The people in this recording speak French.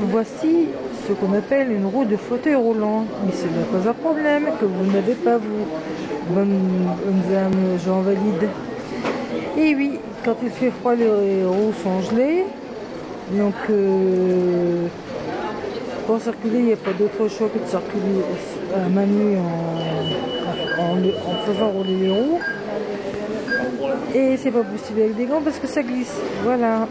Voici ce qu'on appelle une roue de fauteuil roulant. Mais ce n'est pas un problème que vous n'avez pas, vous, bonnes, âmes, gens valides. Et eh oui, quand il fait froid, les roues sont gelées. Donc, euh, pour circuler, il n'y a pas d'autre choix que de circuler à main nue en, en faisant rouler les roues. Et c'est pas possible avec des gants parce que ça glisse. Voilà.